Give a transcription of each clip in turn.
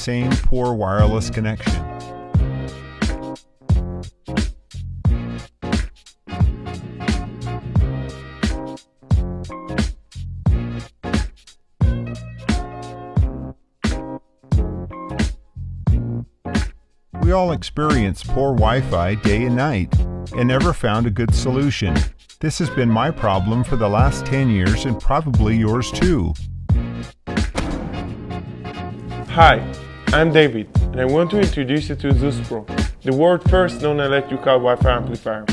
same poor wireless connection. We all experience poor Wi Fi day and night and never found a good solution. This has been my problem for the last 10 years and probably yours too. Hi, I'm David, and I want to introduce you to Zeus Pro, the world's first non-electrical Wi-Fi amplifier.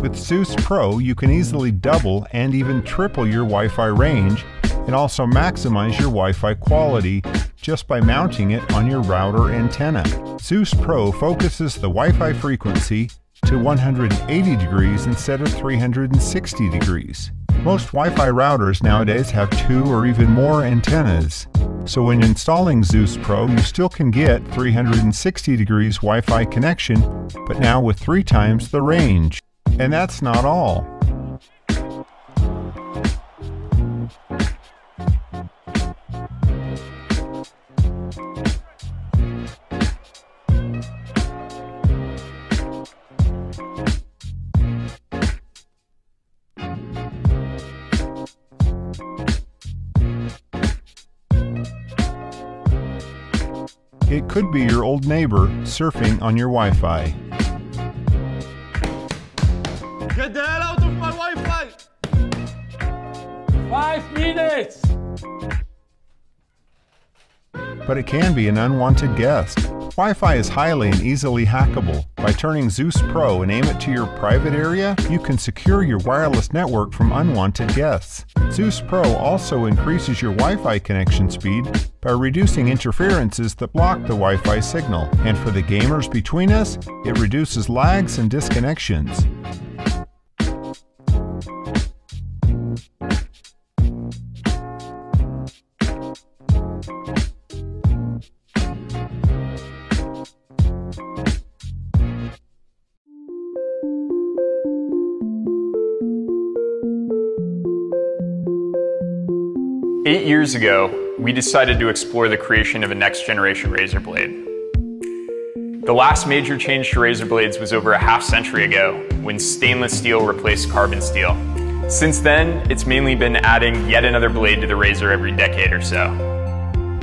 With Zeus Pro, you can easily double and even triple your Wi-Fi range and also maximize your Wi-Fi quality just by mounting it on your router antenna. Zeus Pro focuses the Wi-Fi frequency to 180 degrees instead of 360 degrees. Most Wi-Fi routers nowadays have two or even more antennas. So when installing Zeus Pro, you still can get 360 degrees Wi-Fi connection, but now with three times the range. And that's not all. Could be your old neighbor surfing on your Wi Fi. Get the hell out of my Wi Fi! Five minutes! But it can be an unwanted guest. Wi Fi is highly and easily hackable. By turning Zeus Pro and aim it to your private area, you can secure your wireless network from unwanted guests. Zeus Pro also increases your Wi Fi connection speed by reducing interferences that block the Wi Fi signal. And for the gamers between us, it reduces lags and disconnections. Eight years ago, we decided to explore the creation of a next generation razor blade. The last major change to razor blades was over a half century ago when stainless steel replaced carbon steel. Since then, it's mainly been adding yet another blade to the razor every decade or so.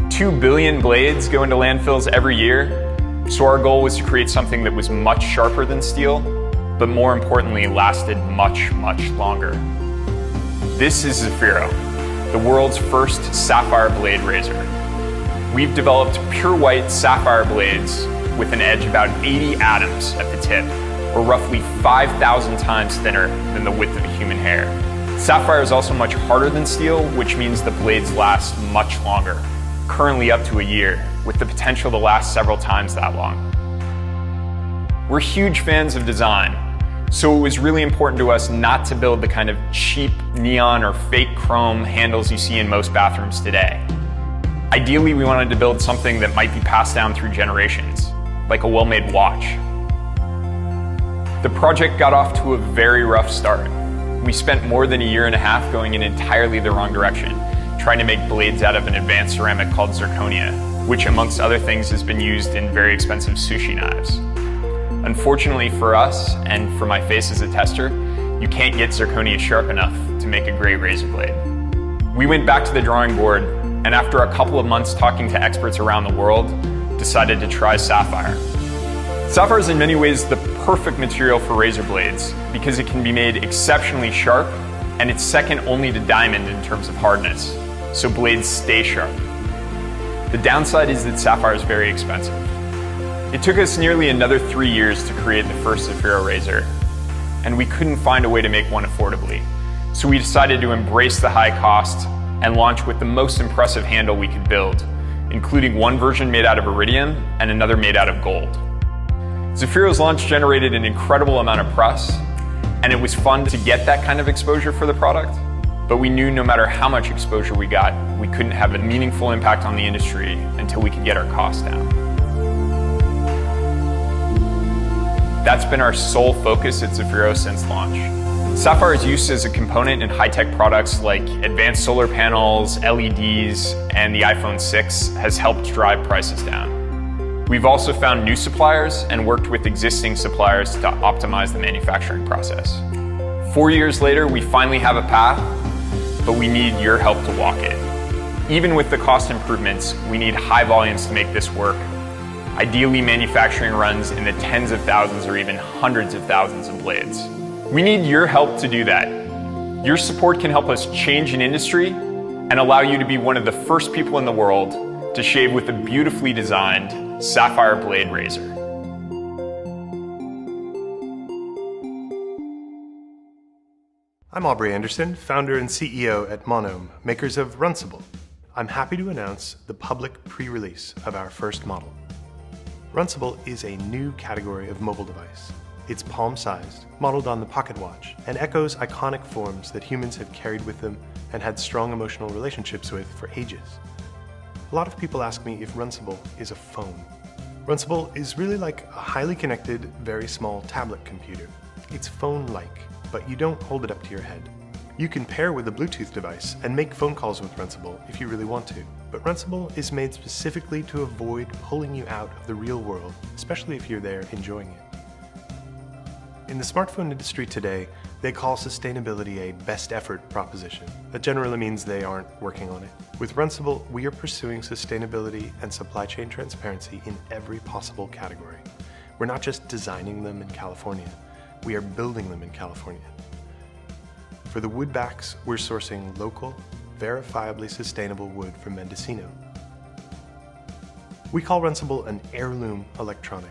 Two billion blades go into landfills every year, so our goal was to create something that was much sharper than steel, but more importantly, lasted much, much longer. This is Zafirro, the world's first sapphire blade razor. We've developed pure white sapphire blades with an edge about 80 atoms at the tip, or roughly 5,000 times thinner than the width of a human hair. Sapphire is also much harder than steel, which means the blades last much longer, currently up to a year, with the potential to last several times that long. We're huge fans of design, so it was really important to us not to build the kind of cheap neon or fake chrome handles you see in most bathrooms today. Ideally, we wanted to build something that might be passed down through generations, like a well-made watch. The project got off to a very rough start. We spent more than a year and a half going in entirely the wrong direction, trying to make blades out of an advanced ceramic called zirconia, which amongst other things has been used in very expensive sushi knives. Unfortunately for us, and for my face as a tester, you can't get zirconia sharp enough to make a great razor blade. We went back to the drawing board, and after a couple of months talking to experts around the world, decided to try sapphire. Sapphire is in many ways the perfect material for razor blades because it can be made exceptionally sharp and it's second only to diamond in terms of hardness, so blades stay sharp. The downside is that sapphire is very expensive. It took us nearly another three years to create the first Zafirro razor, and we couldn't find a way to make one affordably. So we decided to embrace the high cost and launch with the most impressive handle we could build, including one version made out of iridium and another made out of gold. Zafirro's launch generated an incredible amount of press, and it was fun to get that kind of exposure for the product, but we knew no matter how much exposure we got, we couldn't have a meaningful impact on the industry until we could get our costs down. That's been our sole focus at Zafirro since launch. Sapphire is used as a component in high-tech products like advanced solar panels, LEDs, and the iPhone 6 has helped drive prices down. We've also found new suppliers and worked with existing suppliers to optimize the manufacturing process. Four years later, we finally have a path, but we need your help to walk it. Even with the cost improvements, we need high volumes to make this work. Ideally, manufacturing runs in the tens of thousands or even hundreds of thousands of blades. We need your help to do that. Your support can help us change an industry and allow you to be one of the first people in the world to shave with a beautifully designed sapphire blade razor. I'm Aubrey Anderson, founder and CEO at Monohm, makers of Runcible. I'm happy to announce the public pre-release of our first model. Runcible is a new category of mobile device it's palm-sized, modeled on the pocket watch, and echoes iconic forms that humans have carried with them and had strong emotional relationships with for ages. A lot of people ask me if Runcible is a phone. Runcible is really like a highly connected, very small tablet computer. It's phone-like, but you don't hold it up to your head. You can pair with a Bluetooth device and make phone calls with Runcible if you really want to. But Runcible is made specifically to avoid pulling you out of the real world, especially if you're there enjoying it. In the smartphone industry today, they call sustainability a best effort proposition. That generally means they aren't working on it. With Runcible, we are pursuing sustainability and supply chain transparency in every possible category. We're not just designing them in California, we are building them in California. For the wood backs, we're sourcing local, verifiably sustainable wood from Mendocino. We call Runcible an heirloom electronic.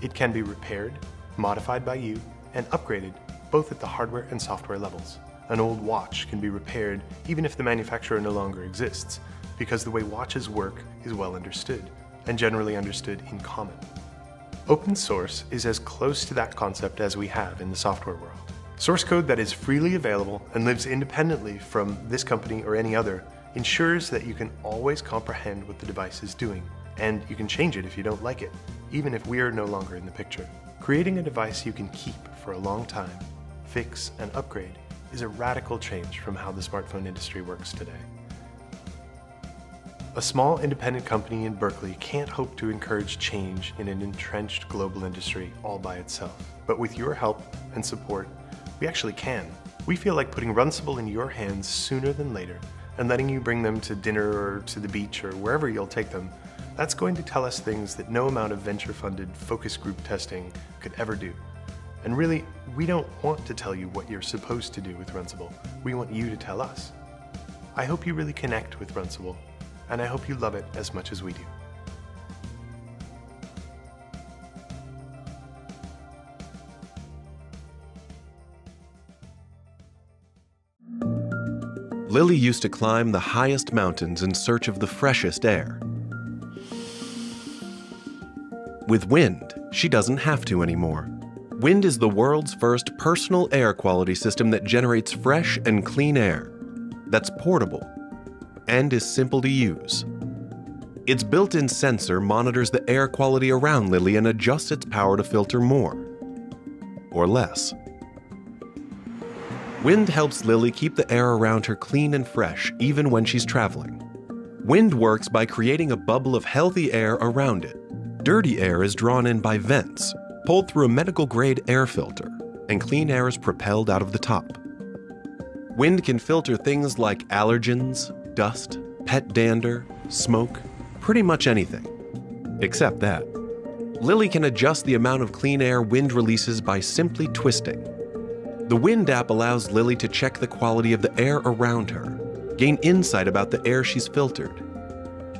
It can be repaired, modified by you, and upgraded both at the hardware and software levels. An old watch can be repaired even if the manufacturer no longer exists, because the way watches work is well understood, and generally understood in common. Open source is as close to that concept as we have in the software world. Source code that is freely available and lives independently from this company or any other ensures that you can always comprehend what the device is doing, and you can change it if you don't like it, even if we are no longer in the picture. Creating a device you can keep for a long time, fix, and upgrade is a radical change from how the smartphone industry works today. A small independent company in Berkeley can't hope to encourage change in an entrenched global industry all by itself. But with your help and support, we actually can. We feel like putting Runcible in your hands sooner than later and letting you bring them to dinner or to the beach or wherever you'll take them that's going to tell us things that no amount of venture-funded focus group testing could ever do. And really, we don't want to tell you what you're supposed to do with Runcible. We want you to tell us. I hope you really connect with Runcible, and I hope you love it as much as we do. Lily used to climb the highest mountains in search of the freshest air. With Wynd, she doesn't have to anymore. Wynd is the world's first personal air quality system that generates fresh and clean air, that's portable, and is simple to use. Its built in sensor monitors the air quality around Lily and adjusts its power to filter more or less. Wynd helps Lily keep the air around her clean and fresh even when she's traveling. Wynd works by creating a bubble of healthy air around it Dirty air is drawn in by vents, pulled through a medical grade air filter, and clean air is propelled out of the top. Wynd can filter things like allergens, dust, pet dander, smoke, pretty much anything. Except that. Lily can adjust the amount of clean air Wynd releases by simply twisting. The Wynd app allows Lily to check the quality of the air around her, gain insight about the air she's filtered,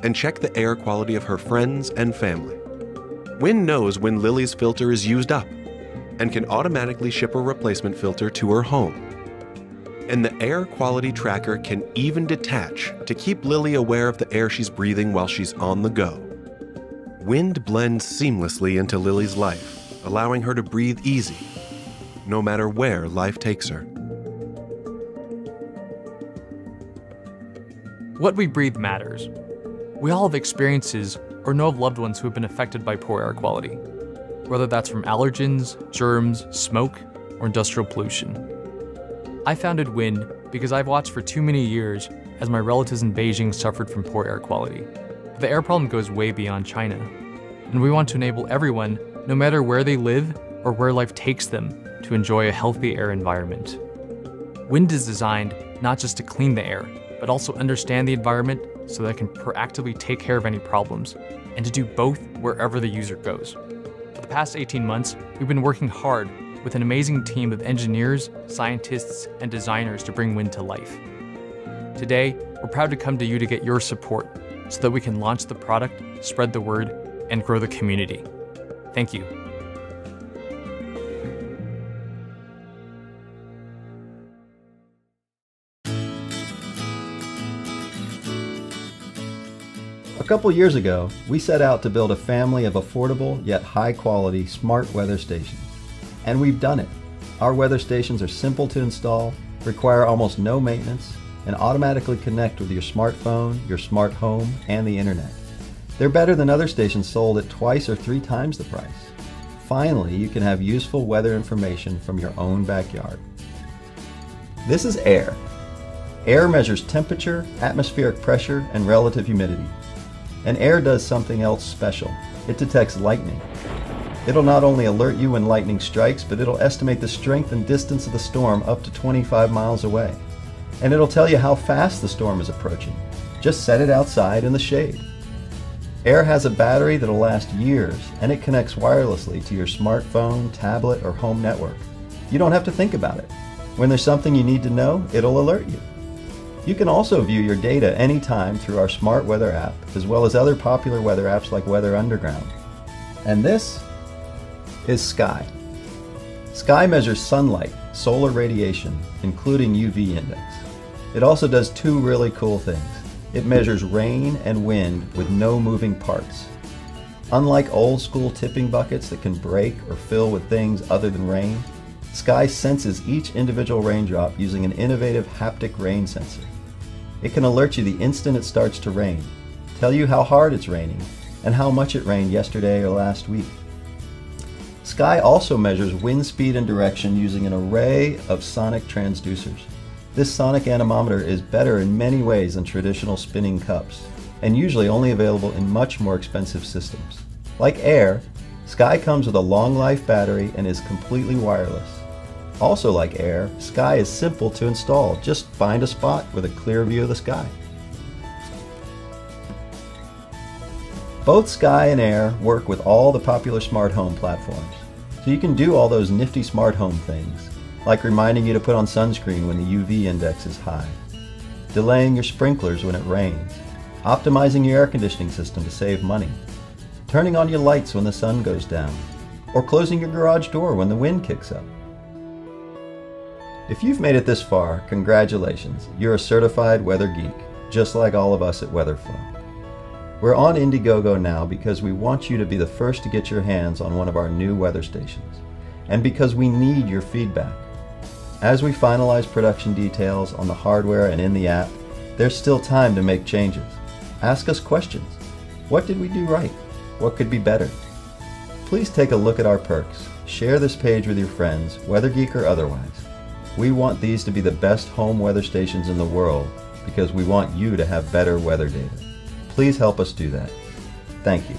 and check the air quality of her friends and family. Wynd knows when Lily's filter is used up and can automatically ship a replacement filter to her home. And the air quality tracker can even detach to keep Lily aware of the air she's breathing while she's on the go. Wynd blends seamlessly into Lily's life, allowing her to breathe easy, no matter where life takes her. What we breathe matters. We all have experiences or know of loved ones who have been affected by poor air quality, whether that's from allergens, germs, smoke, or industrial pollution. I founded Wynd because I've watched for too many years as my relatives in Beijing suffered from poor air quality. But the air problem goes way beyond China. And we want to enable everyone, no matter where they live or where life takes them, enjoy a healthy air environment. Wynd is designed not just to clean the air, but also understand the environment so that it can proactively take care of any problems, and to do both wherever the user goes. For the past 18 months, we've been working hard with an amazing team of engineers, scientists, and designers to bring Wynd to life. Today, we're proud to come to you to get your support so that we can launch the product, spread the word, and grow the community. Thank you. Couple years ago, we set out to build a family of affordable yet high quality smart weather stations. And we've done it. Our weather stations are simple to install, require almost no maintenance, and automatically connect with your smartphone, your smart home, and the internet. They're better than other stations sold at twice or three times the price. Finally, you can have useful weather information from your own backyard. This is air. Air measures temperature, atmospheric pressure, and relative humidity. And air does something else special. It detects lightning. It'll not only alert you when lightning strikes, but it'll estimate the strength and distance of the storm up to 25 miles away. And it'll tell you how fast the storm is approaching. Just set it outside in the shade. Air has a battery that'll last years, and it connects wirelessly to your smartphone, tablet, or home network. You don't have to think about it. When there's something you need to know, it'll alert you. You can also view your data anytime through our Smart Weather app, as well as other popular weather apps like Weather Underground. And this is Sky. Sky measures sunlight, solar radiation, including UV index. It also does two really cool things. It measures rain and wind with no moving parts. Unlike old school tipping buckets that can break or fill with things other than rain, Sky senses each individual raindrop using an innovative haptic rain sensor. It can alert you the instant it starts to rain, tell you how hard it's raining, and how much it rained yesterday or last week. Sky also measures wind speed and direction using an array of sonic transducers. This sonic anemometer is better in many ways than traditional spinning cups, and usually only available in much more expensive systems. Like air, Sky comes with a long life battery and is completely wireless. Also like air, Sky is simple to install. Just find a spot with a clear view of the sky. Both Sky and Air work with all the popular smart home platforms, so you can do all those nifty smart home things, like reminding you to put on sunscreen when the UV index is high, delaying your sprinklers when it rains, optimizing your air conditioning system to save money, turning on your lights when the sun goes down, or closing your garage door when the wind kicks up. If you've made it this far, congratulations. You're a certified weather geek, just like all of us at Weatherflow. We're on Indiegogo now because we want you to be the first to get your hands on one of our new weather stations, and because we need your feedback. As we finalize production details on the hardware and in the app, there's still time to make changes. Ask us questions. What did we do right? What could be better? Please take a look at our perks. Share this page with your friends, weather geek or otherwise. We want these to be the best home weather stations in the world because we want you to have better weather data. Please help us do that. Thank you.